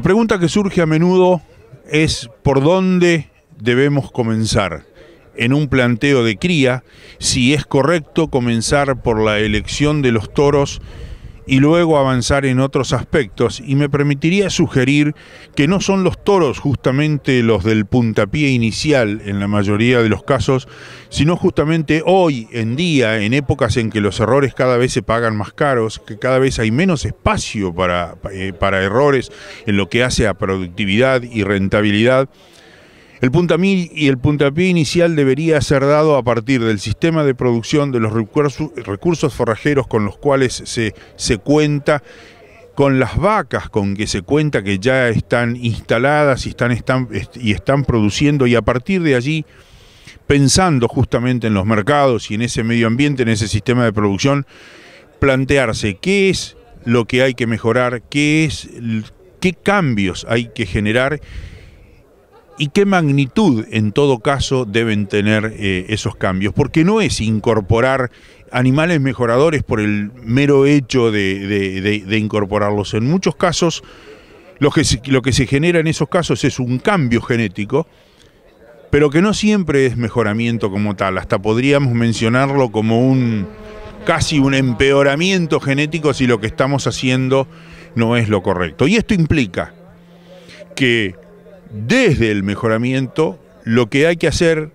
La pregunta que surge a menudo es por dónde debemos comenzar en un planteo de cría, si es correcto comenzar por la elección de los toros y luego avanzar en otros aspectos y me permitiría sugerir que no son los toros justamente los del puntapié inicial en la mayoría de los casos, sino justamente hoy en día, en épocas en que los errores cada vez se pagan más caros, que cada vez hay menos espacio para, eh, para errores en lo que hace a productividad y rentabilidad, el puntapié y el puntapié inicial debería ser dado a partir del sistema de producción de los recursos, forrajeros con los cuales se, se cuenta con las vacas con que se cuenta que ya están instaladas y están, están, y están produciendo y a partir de allí, pensando justamente en los mercados y en ese medio ambiente, en ese sistema de producción, plantearse qué es lo que hay que mejorar, qué es qué cambios hay que generar y qué magnitud en todo caso deben tener eh, esos cambios, porque no es incorporar animales mejoradores por el mero hecho de, incorporarlos. En muchos casos lo que, se, lo que se genera en esos casos es un cambio genético, pero que no siempre es mejoramiento como tal, hasta podríamos mencionarlo como un casi un empeoramiento genético si lo que estamos haciendo no es lo correcto. Y esto implica que desde el mejoramiento, lo que hay que hacer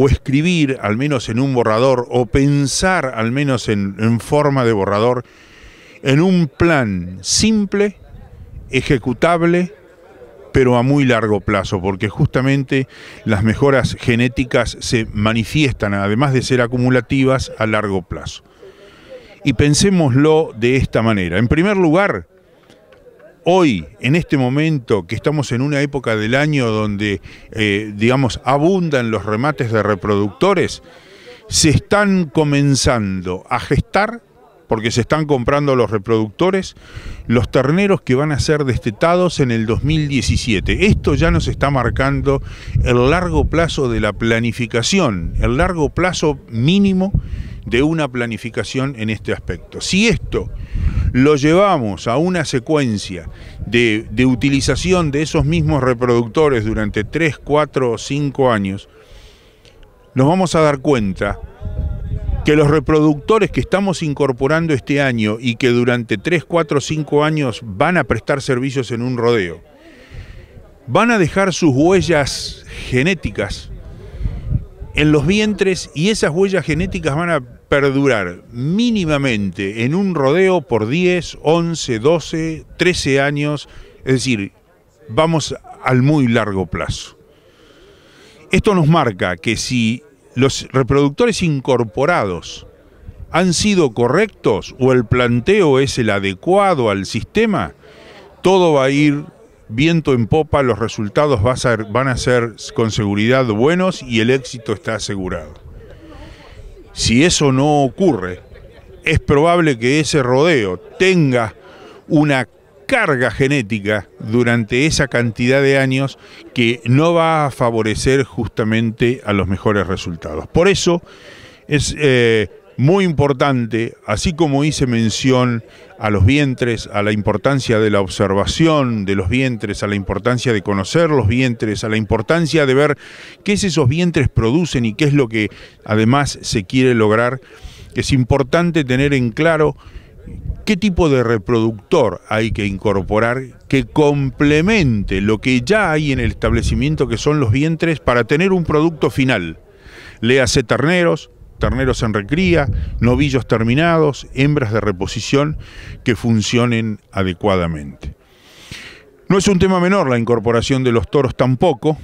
o escribir, al menos en un borrador, o pensar, al menos en, forma de borrador, en un plan simple, ejecutable, pero a muy largo plazo, porque justamente las mejoras genéticas se manifiestan, además de ser acumulativas, a largo plazo. Y pensémoslo de esta manera. En primer lugar, hoy, en este momento, que estamos en una época del año donde, eh, digamos, abundan los remates de reproductores, se están comenzando a gestar, porque se están comprando los reproductores, los terneros que van a ser destetados en el 2017. Esto ya nos está marcando el largo plazo de la planificación, el largo plazo mínimo de una planificación en este aspecto. Si esto lo llevamos a una secuencia de, utilización de esos mismos reproductores durante 3, 4 o 5 años, nos vamos a dar cuenta que los reproductores que estamos incorporando este año y que durante 3, 4, 5 años van a prestar servicios en un rodeo, van a dejar sus huellas genéticas en los vientres y esas huellas genéticas van a perdurar mínimamente en un rodeo por 10, 11, 12, 13 años, es decir, vamos al muy largo plazo. Esto nos marca que si los reproductores incorporados han sido correctos o el planteo es el adecuado al sistema, todo va a ir viento en popa, los resultados van a ser con seguridad buenos y el éxito está asegurado. Si eso no ocurre, es probable que ese rodeo tenga una carga genética durante esa cantidad de años que no va a favorecer justamente a los mejores resultados. Por eso es eh, muy importante, así como hice mención a los vientres, a la importancia de la observación de los vientres, a la importancia de conocer los vientres, a la importancia de ver qué es esos vientres producen y qué es lo que además se quiere lograr. Es importante tener en claro qué tipo de reproductor hay que incorporar que complemente lo que ya hay en el establecimiento que son los vientres para tener un producto final. Léase terneros, terneros en recría, novillos terminados, hembras de reposición que funcionen adecuadamente. No es un tema menor la incorporación de los toros tampoco,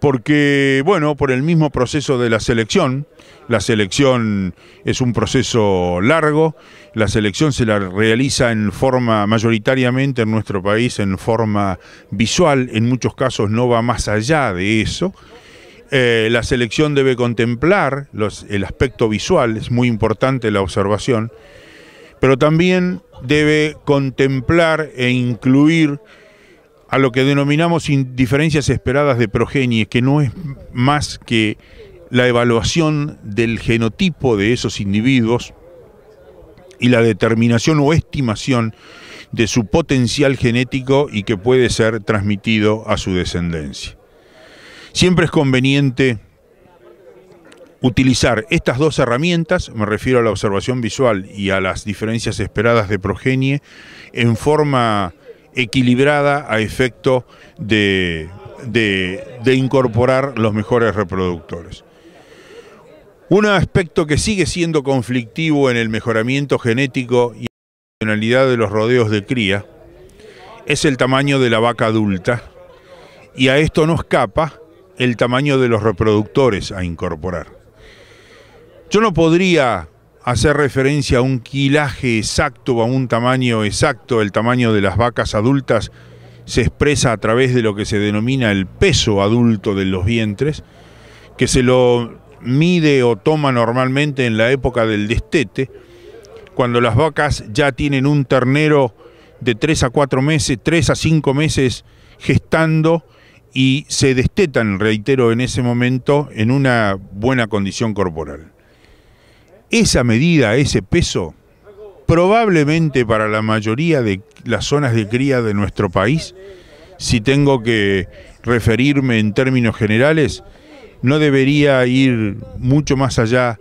porque, bueno, por el mismo proceso de la selección, la selección es un proceso largo, la selección se la realiza en forma, mayoritariamente en nuestro país, en forma visual, en muchos casos no va más allá de eso, eh, la selección debe contemplar el aspecto visual, es muy importante la observación, pero también debe contemplar e incluir a lo que denominamos diferencias esperadas de progenie, que no es más que la evaluación del genotipo de esos individuos y la determinación o estimación de su potencial genético y que puede ser transmitido a su descendencia. Siempre es conveniente utilizar estas dos herramientas, me refiero a la observación visual y a las diferencias esperadas de progenie, en forma equilibrada a efecto de, incorporar los mejores reproductores. Un aspecto que sigue siendo conflictivo en el mejoramiento genético y la funcionalidad de los rodeos de cría es el tamaño de la vaca adulta y a esto no escapa el tamaño de los reproductores a incorporar. Yo no podría hacer referencia a un quilaje exacto o a un tamaño exacto. El tamaño de las vacas adultas se expresa a través de lo que se denomina el peso adulto de los vientres, que se lo mide o toma normalmente en la época del destete, cuando las vacas ya tienen un ternero de 3 a 4 meses, 3 a 5 meses gestando y se destetan, reitero, en ese momento en una buena condición corporal esa medida, ese peso, probablemente para la mayoría de las zonas de cría de nuestro país, si tengo que referirme en términos generales, no debería ir mucho más allá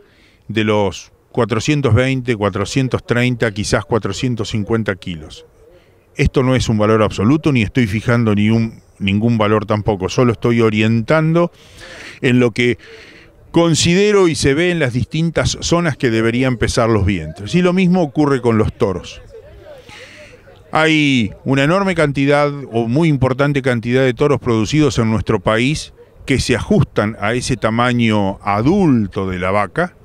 de los 420, 430, quizás 450 kilos. Esto no es un valor absoluto, ni estoy fijando ni un, ningún valor tampoco, solo estoy orientando en lo que considero y se ve en las distintas zonas que deberían pesar los vientres. Y lo mismo ocurre con los toros. Hay una enorme cantidad o muy importante cantidad de toros producidos en nuestro país que se ajustan a ese tamaño adulto de la vaca,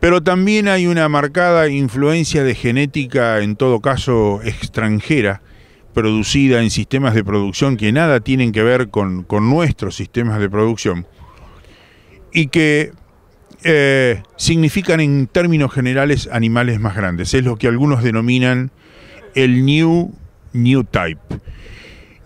pero también hay una marcada influencia de genética, en todo caso extranjera, producida en sistemas de producción que nada tienen que ver con, nuestros sistemas de producción, y que eh, significan en términos generales animales más grandes. Es lo que algunos denominan el New New Type.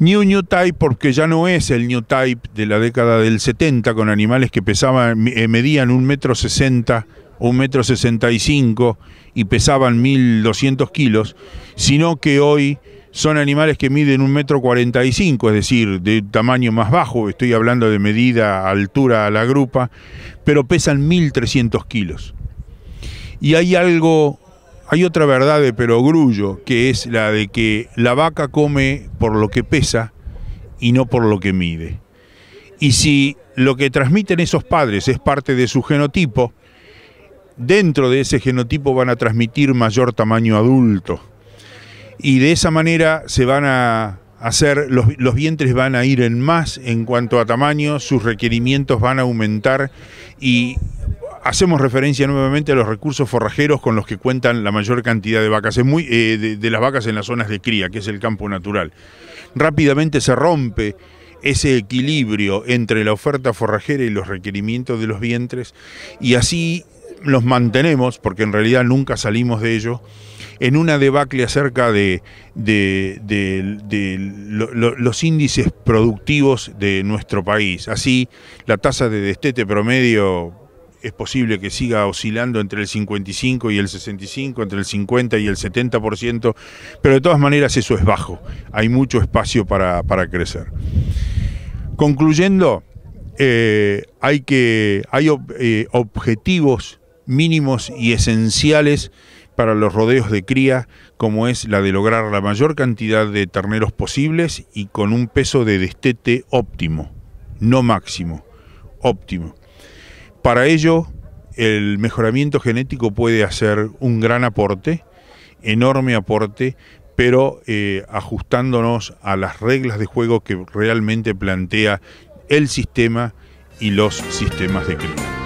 New New Type porque ya no es el New Type de la década del 70 con animales que pesaban, eh, medían un metro sesenta un metro sesenta y pesaban 1200 kilos, sino que hoy son animales que miden un metro cuarenta y cinco, es decir, de tamaño más bajo, estoy hablando de medida, altura a la grupa, pero pesan 1300 kilos. Y hay algo, hay otra verdad de perogrullo, que es la de que la vaca come por lo que pesa y no por lo que mide. Y si lo que transmiten esos padres es parte de su genotipo, dentro de ese genotipo van a transmitir mayor tamaño adulto y de esa manera se van a hacer, los, vientres van a ir en más en cuanto a tamaño, sus requerimientos van a aumentar y hacemos referencia nuevamente a los recursos forrajeros con los que cuentan la mayor cantidad de vacas, muy, eh, de, las vacas en las zonas de cría, que es el campo natural. Rápidamente se rompe ese equilibrio entre la oferta forrajera y los requerimientos de los vientres y así los mantenemos, porque en realidad nunca salimos de ello, en una debacle acerca de, los índices productivos de nuestro país. Así, la tasa de destete promedio es posible que siga oscilando entre el 55 y el 65, entre el 50 y el 70%, pero de todas maneras eso es bajo, hay mucho espacio para, crecer. Concluyendo, eh, hay, que, hay eh, objetivos mínimos y esenciales para los rodeos de cría, como es la de lograr la mayor cantidad de terneros posibles y con un peso de destete óptimo, no máximo, óptimo. Para ello, el mejoramiento genético puede hacer un gran aporte, enorme aporte, pero eh, ajustándonos a las reglas de juego que realmente plantea el sistema y los sistemas de cría.